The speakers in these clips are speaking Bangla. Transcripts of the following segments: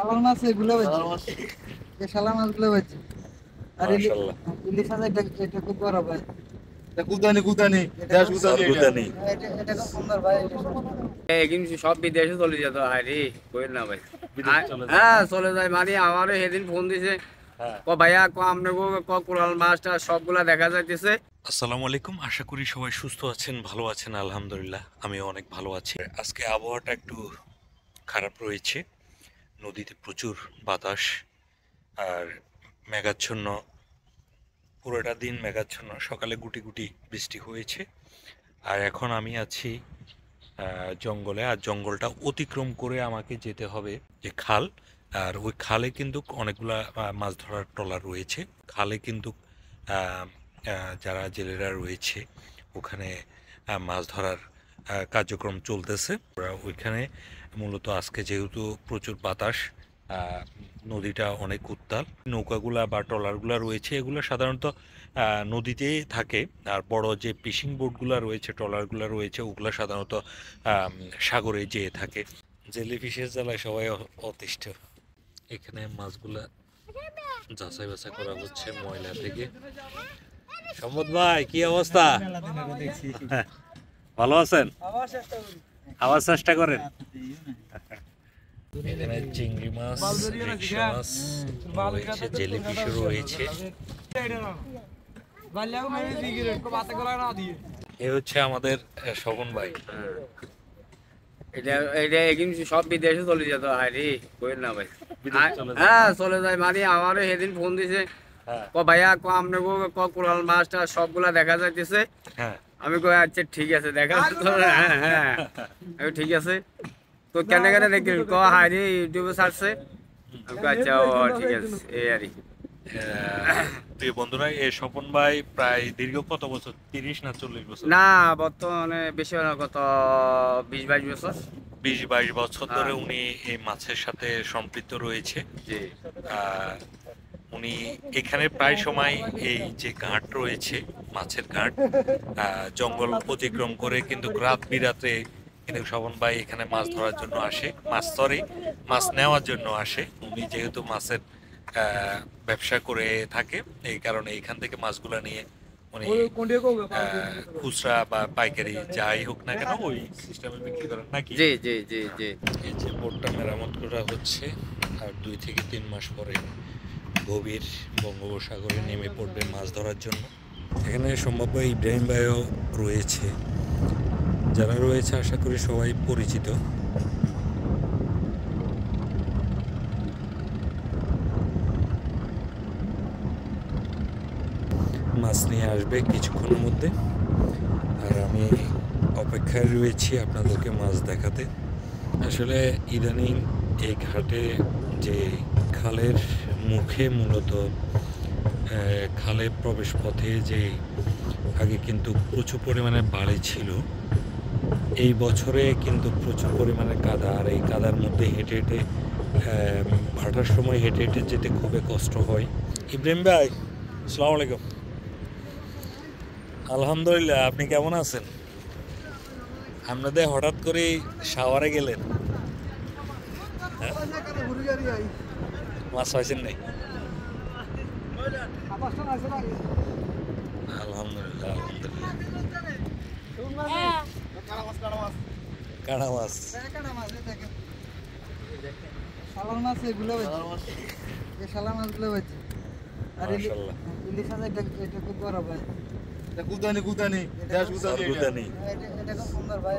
শালার মাছ এগুলো বাজছে এই শালার মাছগুলো বাজছে আর ইলিশ মাছ এটা এটা খুব বড় ভাই। কুদানি কুদানি দেশ কুদানি এটা। সরগুদানি এটা এটা খুব সুন্দর ভাই ইলিশ মাছ। একদিন সব বিদেশে চলে যেত আরে কইল না ভাই। বিদেশে আর- চলে যায়? হ্যাঁ চলে যায় মানে আমারও সেদিন ফোন দিছে। হ্যাঁ। ক ভাইয়া ক আপনাকে ক কোরাল মাছটা সবগুলা দেখা যাইতেছে। আসসালামু আলাইকুম আশা করি সবাই সুস্থ আছেন ভালো আছেন আলহামদুলিল্লাহ আমিও অনেক ভালো আছি। আজকে আবহাওয়াটা একটু খারাপ রয়েছে। নদীতে প্রচুর বাতাস আর মেঘাচ্ছন্ন, পুরোটা দিন মেঘাচ্ছন্ন। সকালে গুটি গুটি বৃষ্টি হয়েছে আর এখন আমি আছি জঙ্গলে। আর জঙ্গলটা অতিক্রম করে আমাকে যেতে হবে যে খাল। আর ওই খালে কিন্তু অনেকগুলা মাছ ধরার ট্রলার রয়েছে। খালে কিন্তু যারা জেলেরা রয়েছে, ওখানে মাছ ধরার কার্যক্রম চলতেছে। ওরা ওইখানে মূলত আজকে যেহেতু প্রচুর বাতাস নদীটা অনেক উত্তাল। নৌকাগুলা বা ট্রলারগুলা রয়েছে এগুলো সাধারণত আহ, নদীতেই থাকে। আর বড় যে ফিশিং বোটগুলো রয়েছে ট্রলারগুলো রয়েছে ওগুলো সাধারণত সাগরে যেয়ে থাকে। জেলি ফিশের জ্বালায় সবাই অতিষ্ঠ। এখানে মাছগুলা যাচাই বাছাই করা হচ্ছে ময়লা থেকে। সম্পদ ভাই কি অবস্থা? ভালো আছেন? আবার চেষ্টা করেন। এখানে চিংড়ি মাছ মাছ রয়েছে জেলি ফিশও রয়েছে। বাল্যাও মেরে সিগারেট কো বাতে গলা না দিয়ে এ হচ্ছে আমাদের স্বপন ভাই। এটা এটা সব বিদেশে চলে যেত আরে না ভাই। চলে হ্যাঁ চলে যায় মানে আমারও সেদিন ফোন দিছে হ্যাঁ। ক ভাইয়া ক আপনাকে ক কোরাল মাছটা সবগুলা দেখা যাইতেছে। হ্যাঁ। আমি কই আচ্ছা ঠিক আছে দেখা হ্যাঁ হ্যাঁ। আমি ঠিক আছে। তো কেন কেন দেখি ক হাই রে ইউটিউবে ছাড়ছে আমি কই আচ্ছা ও ঠিক আছে এই আর। বন্ধুরা এই স্বপন ভাই প্রায় দীর্ঘ কত বছর? তিরিশ না চল্লিশ বছর? না বর্তমানে বেশি হয় বাইশ বছর। বিশ বাইশ বছর ধরে হ্যাঁ। উনি এই মাছের সাথে সম্পৃক্ত রয়েছে। জি। আহ, উনি এখানে প্রায় সময় এই যে ঘাট রয়েছে মাছের ঘাট জঙ্গল অতিক্রম করে কিন্তু রাত বিরাতে কিন্তু শবন ভাই এখানে মাছ ধরার জন্য আসে মাছ ধরে মাছ নেওয়ার জন্য আসে। উনি যেহেতু মাছের ব্যবসা করে থাকে এই কারণে এখান থেকে মাছগুলো নিয়ে উনি খুচরা বা পাইকারি যাই হোক না কেন ওই সিস্টেমে বিক্রি করেন নাকি? জি জি জি জি। এই যে বোটটা মেরামত করা হচ্ছে আর দুই থেকে তিন মাস পরে গভীর বঙ্গোপসাগরে নেমে পড়বে মাছ ধরার জন্য। এখানে সম্ভাব্য ইব্রাহিম ভাইও রয়েছে। যারা রয়েছে, আশা করি সবাই পরিচিত। মাছ নিয়ে আসবে কিছুক্ষণের মধ্যে। আর আমি অপেক্ষায় রয়েছি আপনাদেরকে মাছ দেখাতে। আসলে ইদানিং এই ঘাটে যে খালের মুখে মূলত খালে প্রবেশ পথে যে আগে কিন্তু প্রচুর পরিমাণে বালি ছিল, এই বছরে কিন্তু প্রচুর পরিমাণে কাদা। আর এই কাদার মধ্যে হেঁটে হেঁটে ভাটার সময় হেঁটে হেঁটে যেতে খুবই কষ্ট হয়। ইব্রাহিম ভাই, আসসালামু আলাইকুম। আলহামদুলিল্লাহ, আপনি কেমন আছেন? আপনাদের হঠাৎ করে শাওয়ারে গেলেন আই মাছ পাইছেন নাই? আলহামদুলিল্লাহ আলহামদুলিল্লাহ। কাড়া মাছ? শালার মাছ এগুলো এই শালার মাছগুলো বাজছে আর ইলি- ইলিশ মাছ এটা এটা খুব বড় ভাই। এটা কুদানি কুদানি দেশ কুদানি এটা। এটা এটা খুব সুন্দর ভাই।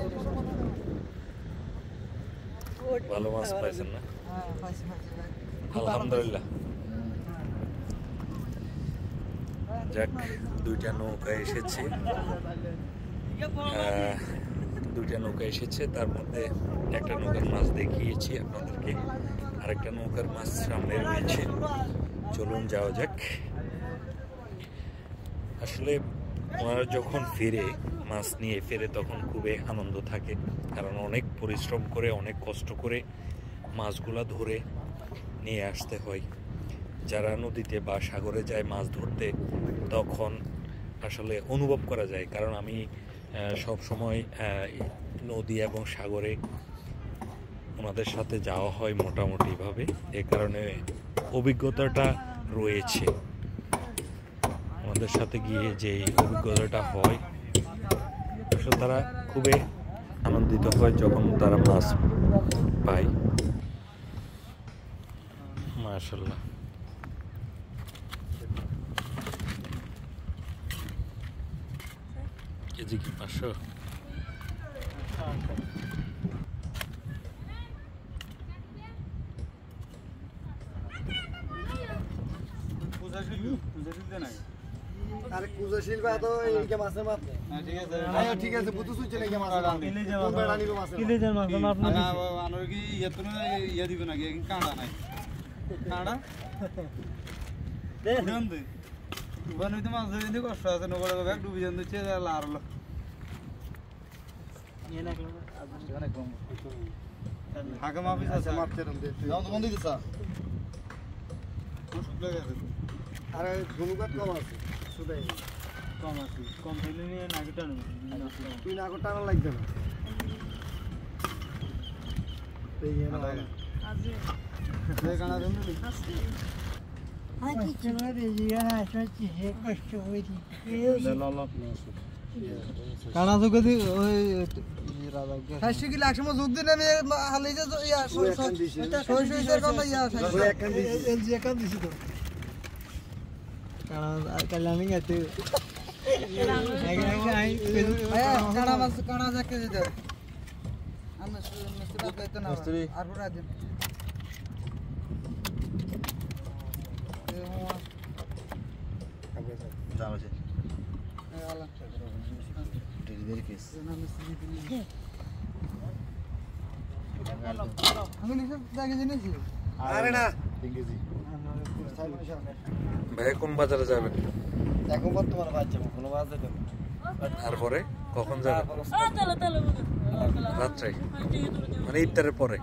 ভালো মাছ পাইছেন না? হ্যাঁ পাইছি পাইছি। ভাই আলহামদুলিল্লাহ। যাক, দুইটা নৌকা এসেছে। দুইটা নৌকা এসেছে, তার মধ্যে একটা নৌকার মাছ দেখিয়েছি আপনাদেরকে। আরেকটা নৌকার মাছ সামনে রয়েছে। চলুন যাওয়া যাক। আসলে ওনারা যখন ফিরে, মাছ নিয়ে ফেরে, তখন খুবই আনন্দ থাকে। কারণ অনেক পরিশ্রম করে, অনেক কষ্ট করে মাছগুলা ধরে নিয়ে আসতে হয়। যারা নদীতে বা সাগরে যায় মাছ ধরতে, তখন আসলে অনুভব করা যায়। কারণ আমি সব সময় নদী এবং সাগরে ওনাদের সাথে যাওয়া হয় মোটামুটিভাবে। এ কারণে অভিজ্ঞতাটা রয়েছে। ওনাদের সাথে গিয়ে যে অভিজ্ঞতাটা হয়, আসলে তারা খুবই আনন্দিত হয় যখন তারা মাছ পায়। মাশাল্লাহ কেজি কি পাঁচশো? আরে কুজশীল বা তো এইকে মাপ ঠিক আছে আয় ঠিক আছে বুঝু সুইছে নাকি মাছ। কোন বেড়া নিবে মাছ কিলে যার মাছ মাপ না আনোর কি ইয়ে তো না ইয়ে দিবে নাকি? কাঁড়া নাই। কষ্ট আছে নগরে ডুবি যান দিচ্ছে লার লো হাকে মাপিস আছে দে যাও তো বন্ধ দিছা আরে ধনুকাত কম আছে সুদাই কম আছে কম হইলে নিয়ে নাকি টানো তুই না করতে না লাগবে না এই যে না কাঁড়া দেন কানা তো কদি ওই সাতশো কিলো একসময় যুদ্ধ নেমে হালে যে ইয়া ছয়শো কম ইয়া এলজি একান দিছি তো কল্যাণী গেছে ভাইয়া কানা মাছ কানা যা কেজি দাও আমি মিস্ত্রি কইতে না মিস্ত্রি। আর পুরা দিন আমি জায়গা জেনেছি আরে না। ভাই কোন বাজারে যাবেন? এখন বর্তমানে বাচ্চা কোনো বাজ দেবে তারপরে কখন যাবেন? রাত্রে? মানে ইফতারের পরে?